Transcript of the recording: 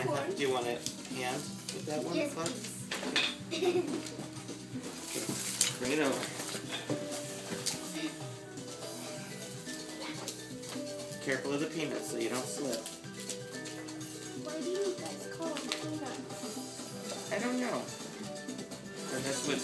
I have, do you want it? hand with that one? Yes, Bud? please. Bring it over. Careful of the peanuts so you don't slip. Why do you guys call them peanuts? I don't know. That's what